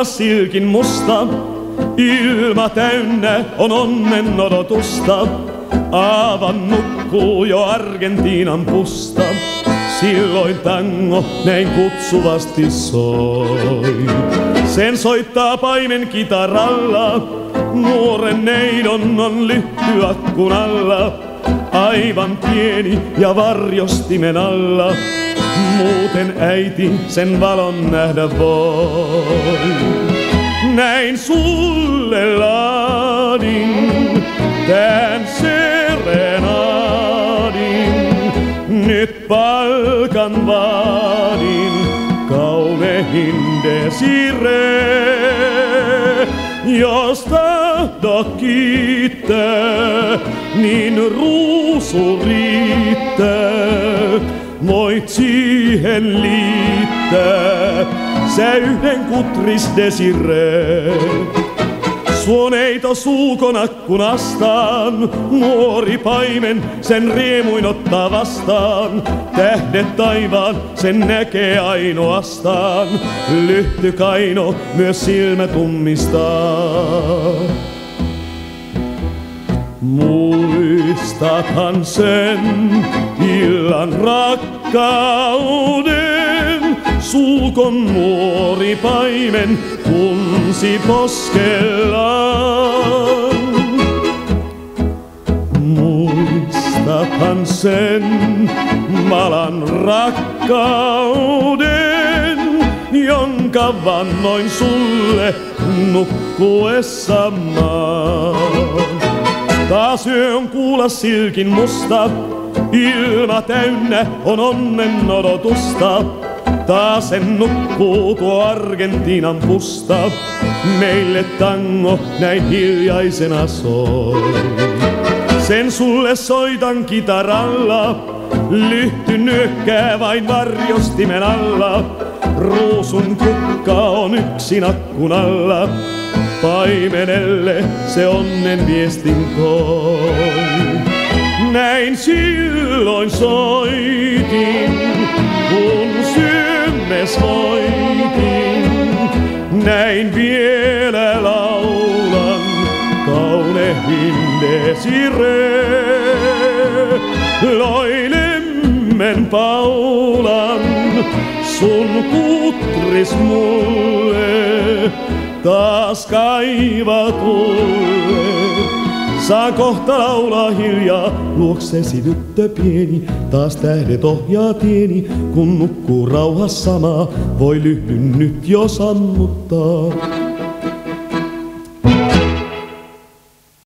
kuulla silkin musta. Ilma täynnä on onnen odotusta. Aavan nukkuu jo Argentiinan pusta. Silloin tango näin kutsuvasti soi. Sen soittaa paimen kitaralla, nuoren neidon on lyhty akkun alla. Aivan pieni ja varjostimen alla, muuten äiti sen valon nähdä voi. Näin sulle laadin tän serenadin, nyt palkan vaadin kaunehin desire. Jos tahdot kiittää, niin ruusu riittää. Voit siihen liittää sä yhden kutris desire. Suoneito suukon akkunastaan, nuori paimen sen riemuin ottaa vastaan. Tähdet taivaan sen näkee ainoastaan, lyhty kaino myös silmä tummistaa. Muistathan sen illan rakkauden, suukon nuori paimen tunsi poskellaan. Muistathan sen malan rakkauden, jonka vannoin sulle nukkuessa maan. Taas yön kuulla silkin musta, ilma täynnä on onnen odotusta. Taas sen nukkuu tuo Argentiinan pusta, meille tango näin hiljaisena soi. Sen sulle soitan kitaralla, lyhty nyökkää vain varjostimen alla. Ruusun kukka on yksin akkun alla, paimenelle se onnen viestin toi. Näin silloin soitin, kun syömmes voitin. Näin vielä laulan, kaunehin desire. Loilemmen paulan, sun kutris mulle taas kaivatulle. Saa kohta laulaa hiljaa, luoksesi tyttö pieni, taas tähdet ohjaa tieni, kun nukkuu rauhassa maa, voi lyhdyn nyt jo sammuttaa.